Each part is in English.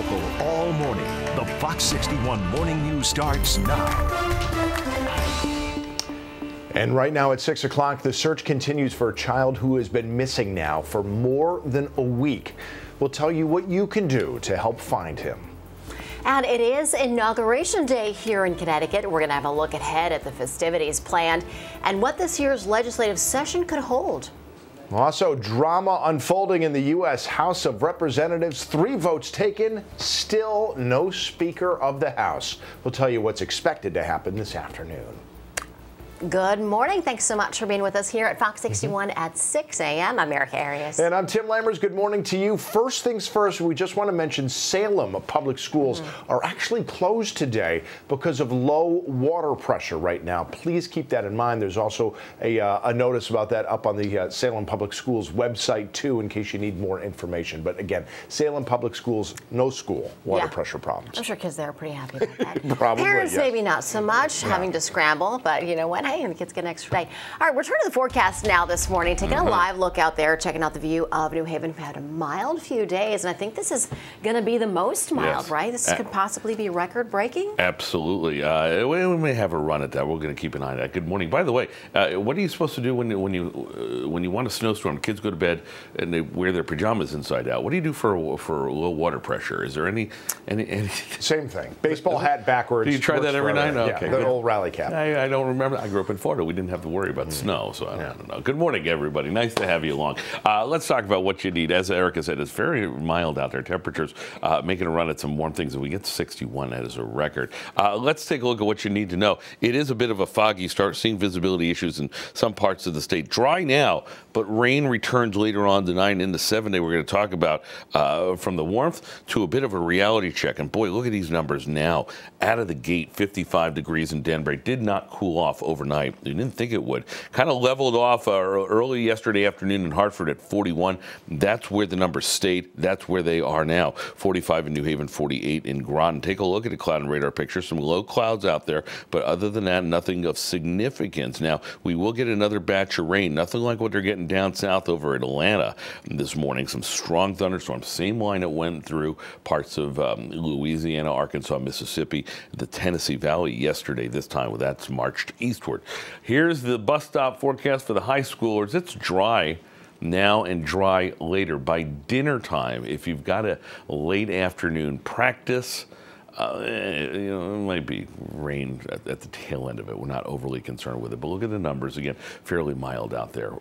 local all morning. The Fox 61 Morning News starts now. And right now at 6 o'clock, the search continues for a child who has been missing now for more than a week. We'll tell you what you can do to help find him. And it is Inauguration Day here in Connecticut. We're going to have a look ahead at the festivities planned and what this year's legislative session could hold. Also, drama unfolding in the U.S. House of Representatives. Three votes taken, still no Speaker of the House. We'll tell you what's expected to happen this afternoon. Good morning. Thanks so much for being with us here at Fox 61 mm -hmm. at 6 a.m. I'm Erica Arias. And I'm Tim Lammers. Good morning to you. First things first, we just want to mention Salem public schools mm are actually closed today because of low water pressure right now. Please keep that in mind. There's also a, uh, a notice about that up on the uh, Salem Public Schools website, too, in case you need more information. But again, Salem Public Schools, no school water yeah. pressure problems. I'm sure kids there are pretty happy about that. Probably, Parents, yes. maybe not so much, yeah. having to scramble, but you know what? Hey, and the kids get an extra day. All right, we're turning to the forecast now this morning, taking mm -hmm. a mm-hmm. live look out there, checking out the view of New Haven. We've had a mild few days, and I think this is going to be the most mild, yes. right? This uh, could possibly be record breaking. Absolutely. Uh, we, we, may have a run at that. We're going to keep an eye on that. Good morning. By the way, uh, what are you supposed to do when, when you uh, when you want a snowstorm? Kids go to bed and they wear their pajamas inside out. What do you do for for low water pressure? Is there any any, any same thing? Baseball hat backwards. Do you try that every night? Okay, yeah, the old rally cap. I, I, don't remember. I grew up in Florida. We didn't have to worry about mm. snow, so I don't, yeah. don't, know. Good morning, everybody. Nice to have you along. Uh, let's talk about what you need. As Erica said, it's very mild out there. Temperatures uh, making a run at some warm things, and we get 61. That is a record. Uh, let's take a look at what you need to know. It is a bit of a foggy start, seeing visibility issues in some parts of the state. Dry now, but rain returns later on tonight in the seven day. We're going to talk about uh, from the warmth to a bit of a reality check. And boy, look at these numbers now. Out of the gate, 55 degrees in Danbury. It did not cool off overnight. You didn't think it would. Kind of leveled off uh, early yesterday afternoon in Hartford at 41. That's where the numbers stayed. That's where they are now. 45 in New Haven, 48 in Groton. Take a look at the cloud and radar picture. Some low clouds out there, but other than that, nothing of significance. Now, we will get another batch of rain. Nothing like what they're getting down south over at Atlanta this morning. Some strong thunderstorms. Same line that went through parts of um, Louisiana, Arkansas, Mississippi, the Tennessee Valley yesterday. This time, Well, that's marched eastward. Here's the bus stop forecast for the high schoolers. It's dry now and dry later. By dinner time, if you've got a late afternoon practice, uh, you know, it might be rain at, at, the tail end of it. We're not overly concerned with it. But look at the numbers again, fairly mild out there.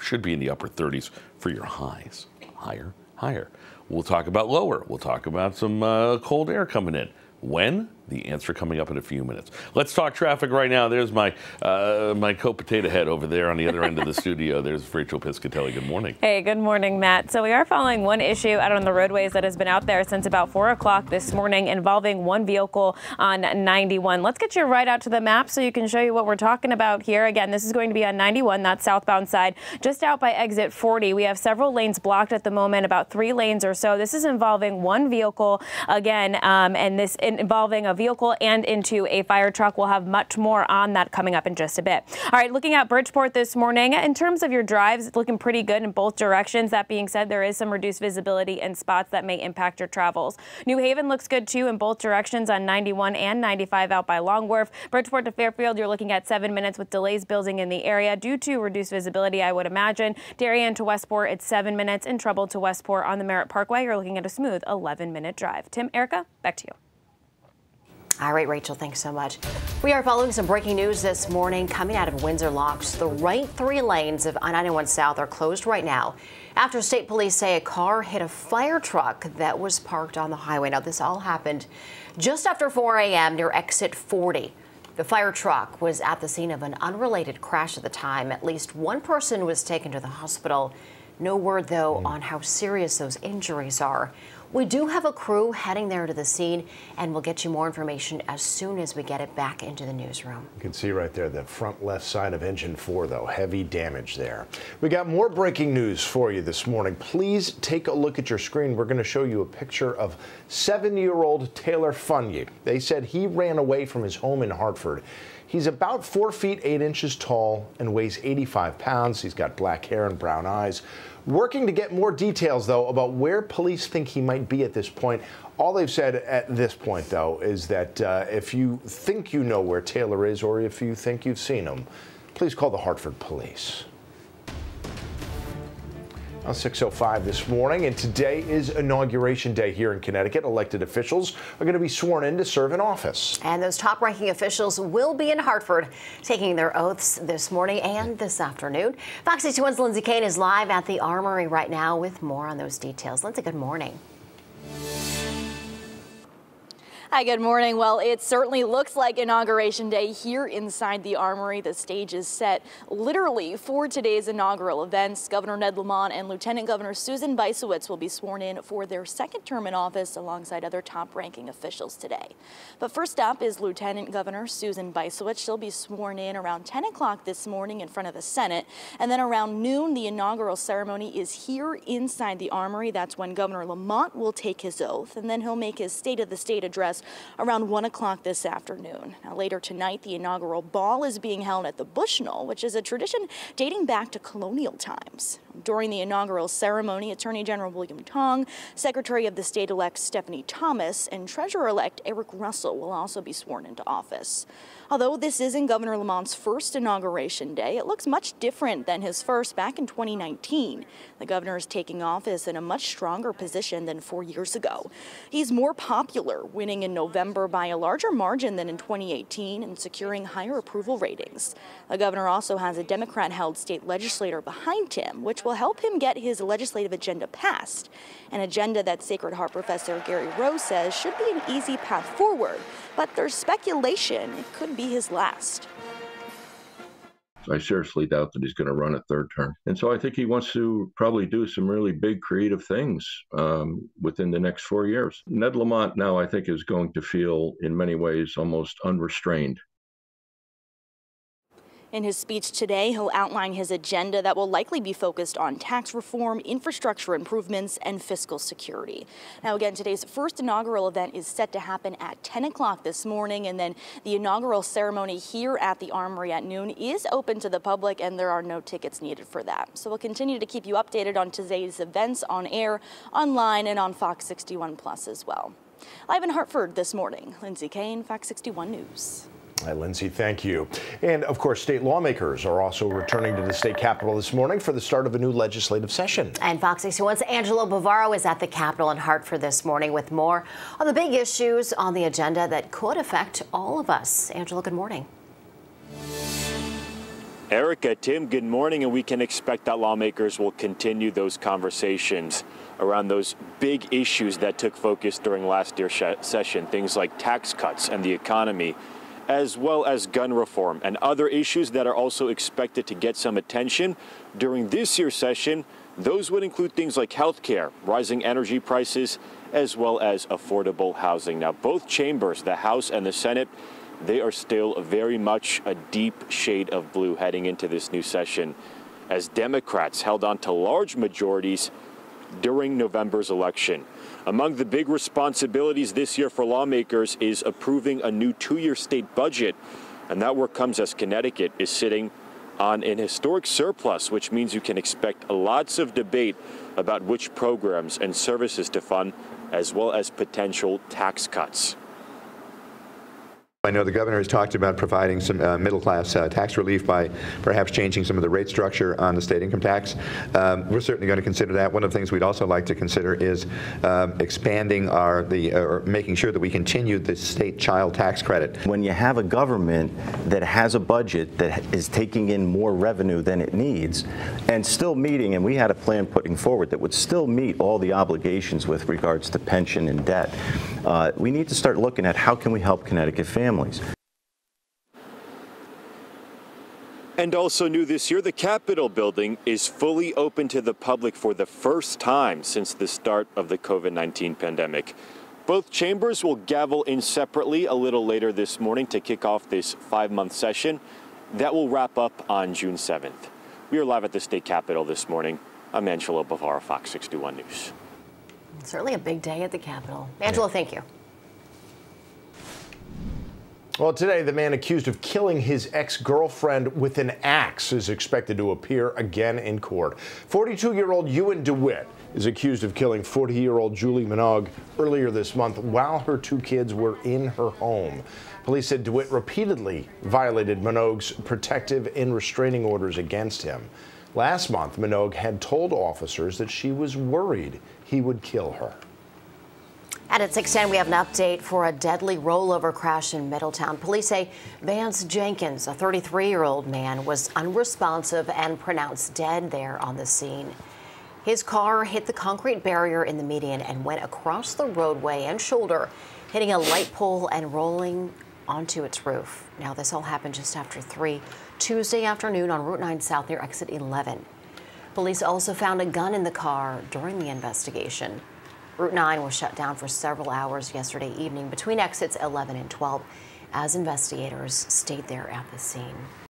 Should be in the upper 30s for your highs. Higher, higher. We'll talk about lower. We'll talk about some uh, cold air coming in. When? The answer coming up in a few minutes. Let's talk traffic right now. There's my uh, my co-potato head over there on the other end of the studio. There's Rachel Piscatelli. Good morning. Hey, good morning, Matt. So we are following one issue out on the roadways that has been out there since about 4 o'clock this morning involving one vehicle on 91. Let's get you right out to the map so you can show you what we're talking about here. Again, this is going to be on 91, that southbound side, just out by exit 40. We have several lanes blocked at the moment, about three lanes or so. This is involving one vehicle again, um, and this involving a vehicle and into a fire truck. We'll have much more on that coming up in just a bit. All right, looking at Bridgeport this morning, in terms of your drives, it's looking pretty good in both directions. That being said, there is some reduced visibility in spots that may impact your travels. New Haven looks good too in both directions on 91 and 95 out by Long Wharf. Bridgeport to Fairfield, you're looking at seven minutes with delays building in the area due to reduced visibility, I would imagine. Darien to Westport, it's seven minutes. Trumbull to Westport on the Merritt Parkway, you're looking at a smooth 11 minute drive. Tim, Erica, back to you. All right, Rachel, thanks so much. We are following some breaking news this morning coming out of Windsor Locks. The right three lanes of I-91 South are closed right now after state police say a car hit a fire truck that was parked on the highway. Now, this all happened just after 4 a.m. near exit 40. The fire truck was at the scene of an unrelated crash at the time. At least one person was taken to the hospital. No word, though, mm. on how serious those injuries are. We do have a crew heading there to the scene, and we'll get you more information as soon as we get it back into the newsroom. You can see right there the front left side of engine four, though. Heavy damage there. We got more breaking news for you this morning. Please take a look at your screen. We're going to show you a picture of seven-year-old Taylor Funya. They said he ran away from his home in Hartford. He's about four feet eight inches tall and weighs 85 pounds. He's got black hair and brown eyes. Working to get more details, though, about where police think he might be at this point. All they've said at this point, though, is that uh, if you think you know where Taylor is or if you think you've seen him, please call the Hartford Police. On 6.05 this morning, and today is Inauguration Day here in Connecticut. Elected officials are going to be sworn in to serve in office. And those top ranking officials will be in Hartford taking their oaths this morning and this afternoon. Fox 61's Lindsay Kane is live at the Armory right now with more on those details. Lindsay, good morning. Hi, good morning. Well, it certainly looks like Inauguration Day here inside the Armory. The stage is set literally for today's inaugural events. Governor Ned Lamont and Lieutenant Governor Susan Bysiewicz will be sworn in for their second term in office alongside other top-ranking officials today. But first up is Lieutenant Governor Susan Bysiewicz. She'll be sworn in around 10 o'clock this morning in front of the Senate. And then around noon, the inaugural ceremony is here inside the Armory. That's when Governor Lamont will take his oath, and then he'll make his State of the State address around 1 o'clock this afternoon. Now, later tonight, the inaugural ball is being held at the Bushnell, which is a tradition dating back to colonial times. During the inaugural ceremony, Attorney General William Tong, Secretary of the State-elect Stephanie Thomas, and Treasurer-elect Erick Russell will also be sworn into office. Although this isn't Governor Lamont's first inauguration day, it looks much different than his first back in 2019. The governor is taking office in a much stronger position than four years ago. He's more popular, winning in November by a larger margin than in 2018 and securing higher approval ratings. The governor also has a Democrat-held state legislator behind him, which will help him get his legislative agenda passed, an agenda that Sacred Heart professor Gary Rose says should be an easy path forward. But there's speculation it could be his last. I seriously doubt that he's going to run a third term. And so I think he wants to probably do some really big creative things um, within the next four years. Ned Lamont now, I think, is going to feel in many ways almost unrestrained in his speech today, he'll outline his agenda that will likely be focused on tax reform, infrastructure improvements, and fiscal security. Now, again, today's first inaugural event is set to happen at 10 o'clock this morning, and then the inaugural ceremony here at the Armory at noon is open to the public, and there are no tickets needed for that. So we'll continue to keep you updated on today's events on air, online, and on Fox 61 Plus as well. Live in Hartford this morning, Lindsay Kane, Fox 61 News. Hi, Lindsay. Thank you. And of course, state lawmakers are also returning to the state capitol this morning for the start of a new legislative session. And Fox 61's Angelo Bavaro is at the Capitol in Hartford this morning with more on the big issues on the agenda that could affect all of us. Angelo, good morning. Erica, Tim, good morning. And we can expect that lawmakers will continue those conversations around those big issues that took focus during last year's session, things like tax cuts and the economy as well as gun reform and other issues that are also expected to get some attention during this year's session. Those would include things like health care, rising energy prices, as well as affordable housing. Now, both chambers, the House and the Senate, they are still very much a deep shade of blue heading into this new session as Democrats held on to large majorities during November's election. Among the big responsibilities this year for lawmakers is approving a new two year state budget. And that work comes as Connecticut is sitting on an historic surplus, which means you can expect lots of debate about which programs and services to fund, as well as potential tax cuts. I know the governor has talked about providing some uh, middle-class uh, tax relief by perhaps changing some of the rate structure on the state income tax. Um, we're certainly going to consider that. One of the things we'd also like to consider is um, expanding our the uh, or making sure that we continue the state child tax credit. When you have a government that has a budget that is taking in more revenue than it needs, and still meeting, and we had a plan putting forward that would still meet all the obligations with regards to pension and debt, uh, we need to start looking at how can we help Connecticut families. And also new this year, the Capitol building is fully open to the public for the first time since the start of the COVID-19 pandemic. Both chambers will gavel in separately a little later this morning to kick off this five-month session. That will wrap up on June 7th. We are live at the state capitol this morning. I'm Angelo Bavaro, Fox 61 News. Certainly a big day at the Capitol. Angelo, thank you. Well, today, the man accused of killing his ex girlfriend with an axe is expected to appear again in court. 42 year old Ewan DeWitt is accused of killing 40 year old Julie Minogue earlier this month while her two kids were in her home. Police said DeWitt repeatedly violated Minogue's protective and restraining orders against him. Last month, Minogue had told officers that she was worried he would kill her. And at 610, we have an update for a deadly rollover crash in Middletown. Police say Vance Jenkins, a 33 year old man, was unresponsive and pronounced dead there on the scene. His car hit the concrete barrier in the median and went across the roadway and shoulder, hitting a light pole and rolling onto its roof. Now, this all happened just after 3 Tuesday afternoon on Route 9 South near exit 11. Police also found a gun in the car during the investigation. Route 9 was shut down for several hours yesterday evening between exits 11 and 12 as investigators stayed there at the scene.